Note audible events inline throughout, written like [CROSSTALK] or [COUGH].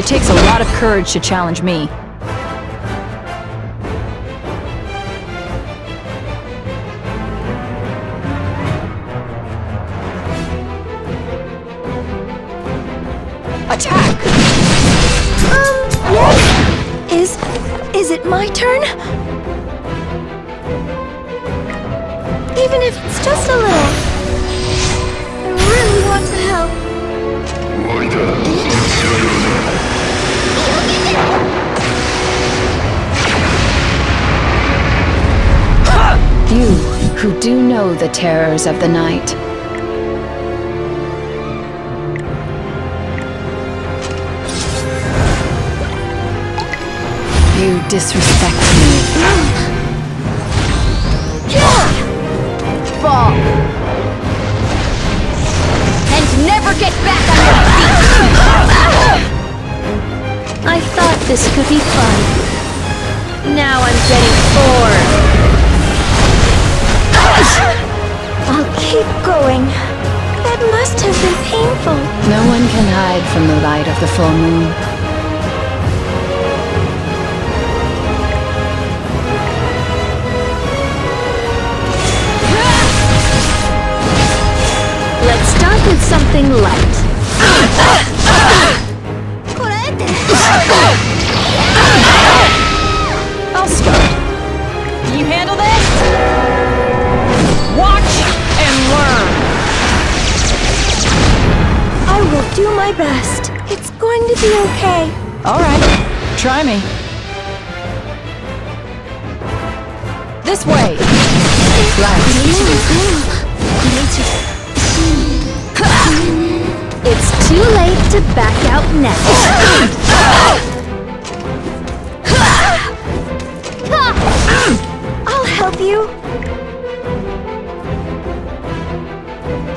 It takes a lot of courage to challenge me. Attack! Um, yes? Is... is it my turn? Even if it's just a little. I really want to help. You, who do know the terrors of the night. You disrespect me. Fall. And never get back on your feet! I thought this could be fun. Now I'm getting bored. I'll keep going. That must have been painful. No one can hide from the light of the full moon. Let's start with something light. [LAUGHS] [LAUGHS] my best. It's going to be okay. All right, try me. This way. It's too late to back out now. I'll help you.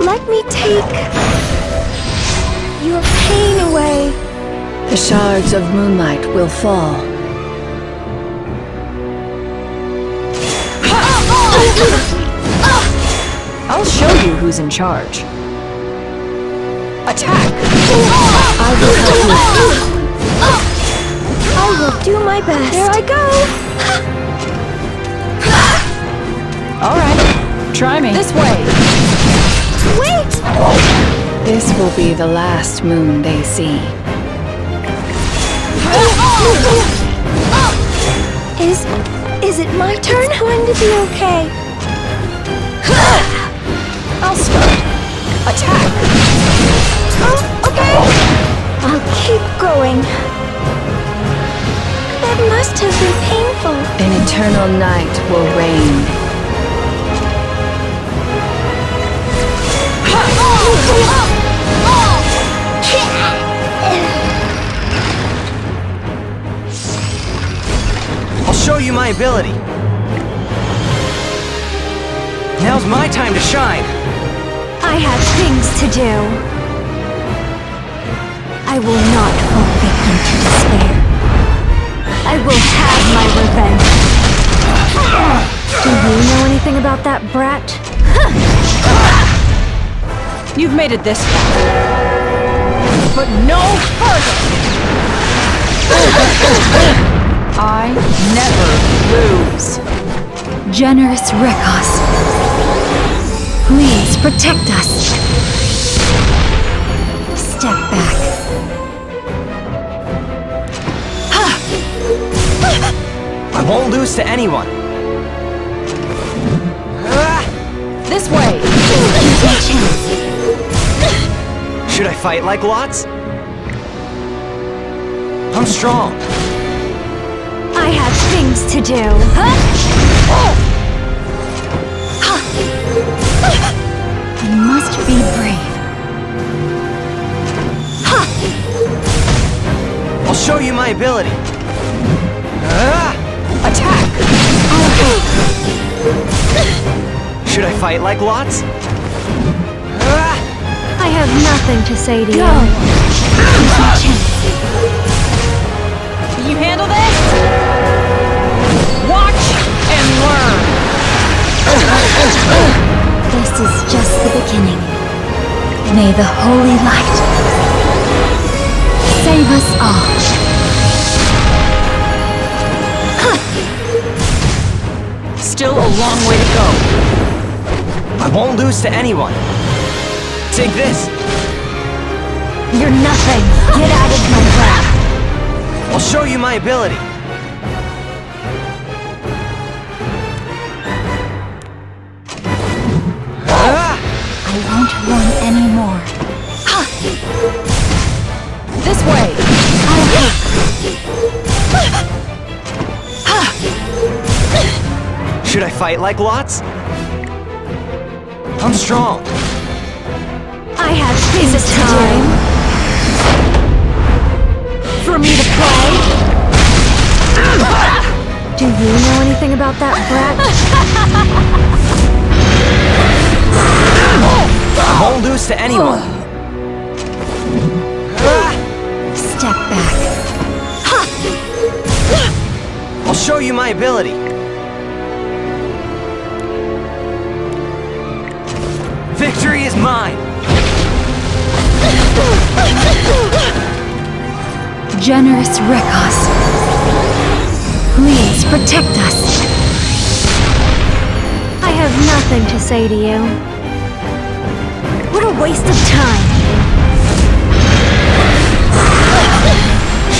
Let me take your pain away. The shards of moonlight will fall. I'll show you who's in charge. Attack! I will help you. I will do my best. There I go. All right, try me. This way. Wait! This will be the last moon they see. Is is it my turn? It's going to be okay. I'll start. Attack! Oh, okay. I'll keep going. That must have been painful. An eternal night will reign. My ability. Now's my time to shine. I have things to do. I will not fall victim to despair. I will have my revenge. Do you know anything about that brat? You've made it this far. But no further! [LAUGHS] I never lose. Generous Rekos. Please protect us. Step back. I won't lose to anyone. This way! Should I fight like Lots? I'm strong. I things to do. I must be brave. I'll show you my ability. Ah! Attack! [LAUGHS] Should I fight like Lots? Ah! I have nothing to say to you. Can you handle this? Watch and learn! This is just the beginning. May the holy light save us all. Still a long way to go. I won't lose to anyone. Take this. You're nothing. Get out of my way. I'll show you my ability. Way! Should I fight like Lots? I'm strong. I have things time? For me to play? do. Do you know anything about that brat? I won't lose to anyone. Oh. Ah. Step back. I'll show you my ability. Victory is mine. Generous Rekos. Please protect us. I have nothing to say to you. What a waste of time.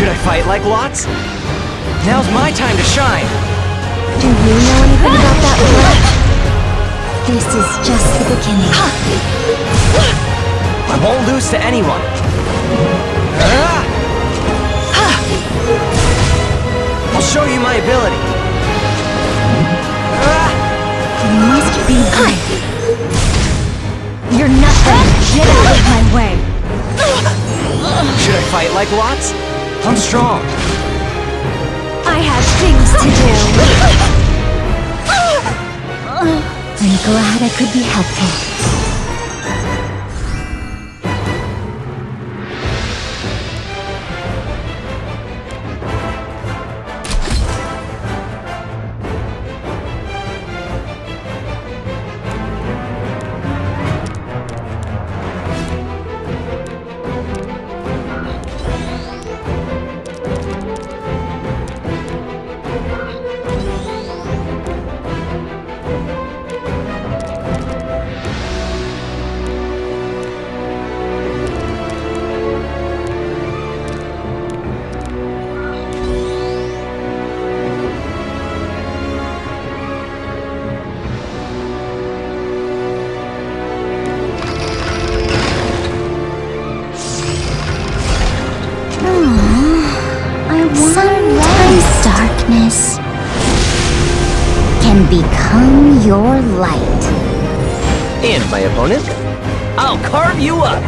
Should I fight like Lots? Now's my time to shine. Do you know anything about that brat? This is just the beginning. I won't lose to anyone. I'll show you my ability. You must be brave. You're nothing. Get out of my way. Should I fight like Lots? I'm strong. I have things to do. I'm glad I could be helpful. Darkness can become your light. And my opponent? I'll carve you up.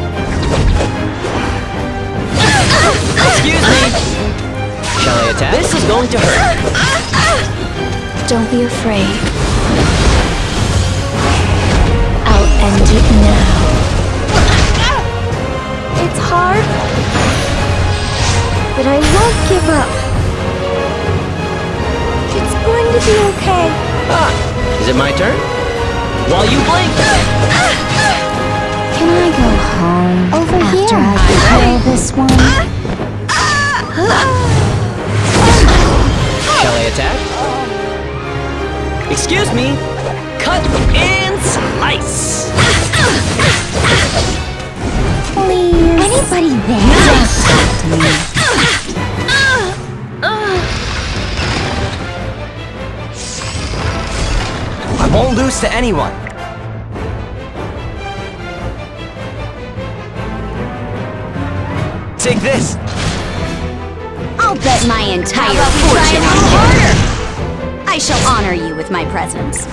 Excuse me. Shall I attack? This is going to hurt. Don't be afraid. I'll end it now. It's hard, but I won't give up. It's going to be okay. Ah, is it my turn? While you blink. Can I go home Over after here. I kill this one? Shall I attack? Excuse me. Cut and slice. Please. Anybody there? Don't won't lose to anyone. Take this. I'll bet my entire about we try fortune a on little you. I shall honor you with my presence.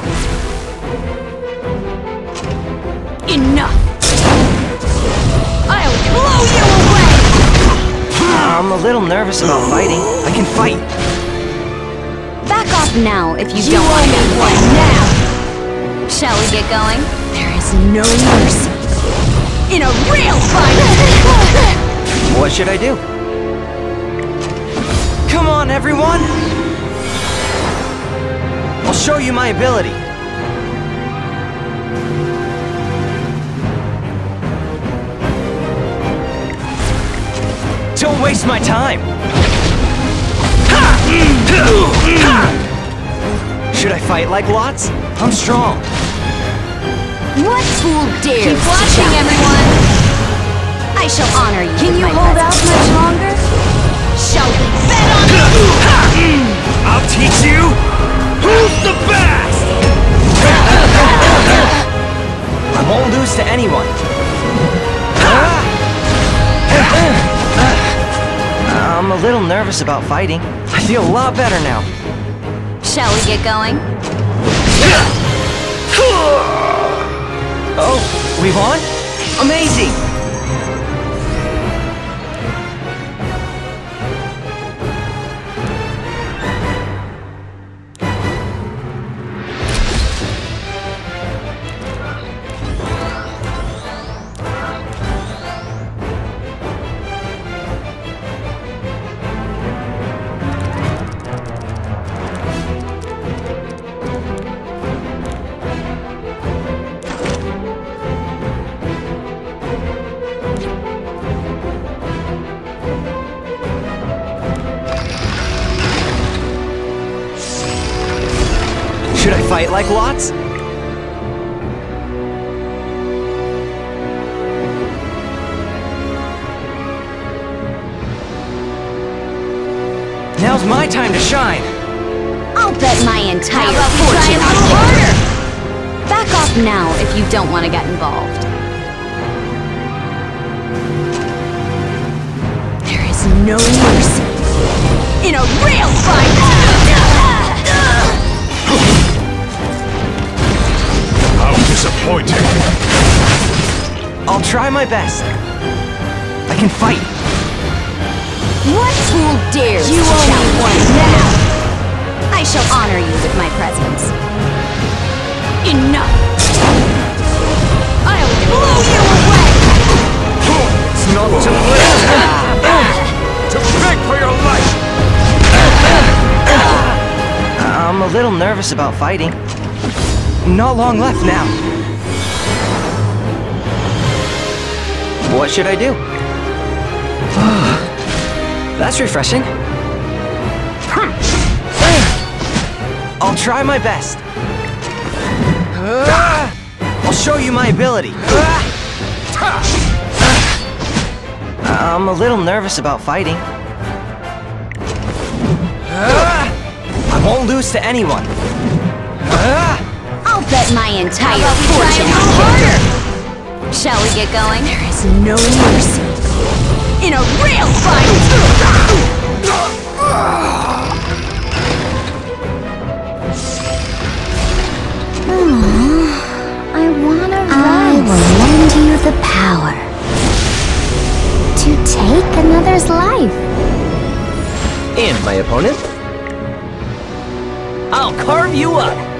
Enough! I'll blow you away! I'm a little nervous about fighting. I can fight. Back off now if you, You don't want owe to me get one one. now! Shall we get going? There is no mercy in a real fight! What should I do? Come on, everyone! I'll show you my ability. Don't waste my time! [CLEARS THROAT] Should I fight like Lots? I'm strong. What fool dares Keep watching, everyone! I shall honor you Can you my hold out much longer? Shall we bet on it? Hmm. I'll teach you who's the best! I won't lose to anyone. [LAUGHS] I'm a little nervous about fighting. I feel a lot better now. Shall we get going? [LAUGHS] Oh, we won? Amazing! Lots? Now's my time to shine! I'll bet my entire How about we fortune a on little it. Back off now if you don't want to get involved. There is no mercy in a real fight! Disappointing! I'll try my best. I can fight. What fool dares You to owe me challenge one now! I shall honor you with my presence. Enough! I'll blow you away! It's not too late. To beg for your life! I'm a little nervous about fighting. Not long left now. What should I do? That's refreshing. I'll try my best. I'll show you my ability. I'm a little nervous about fighting. I won't lose to anyone. I'll bet my entire How about we try fortune a little on harder? Shall we get going? There is no mercy in a real fight! I wanna rise. I will lend you the power to take another's life. And my opponent? I'll carve you up!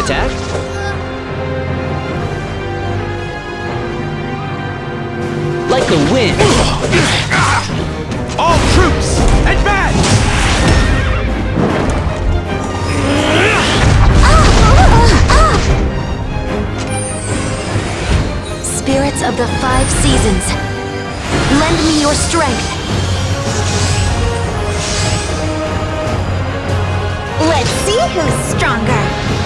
Attack? Like the wind! All troops, advance! Spirits of the five seasons, lend me your strength. Let's see who's stronger.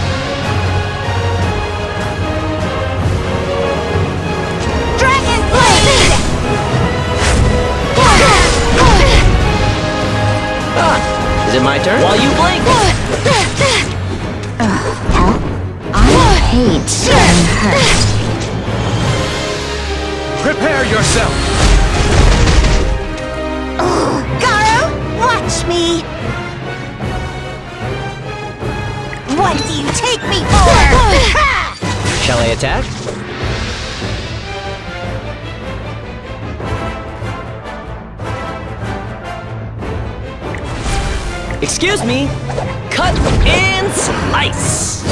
Is it my turn? While you blink! Hell, I hate being hurt. Prepare yourself! Garo, watch me! What do you take me for? Shall I attack? Excuse me! Cut and slice!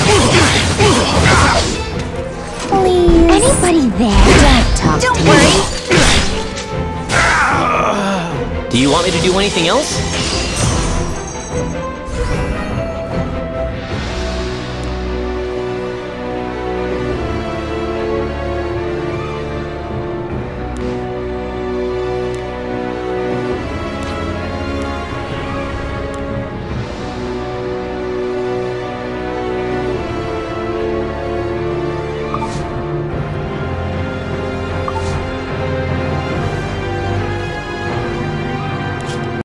Please. Anybody there? Don't talk Don't to worry. Do you want me to do anything else?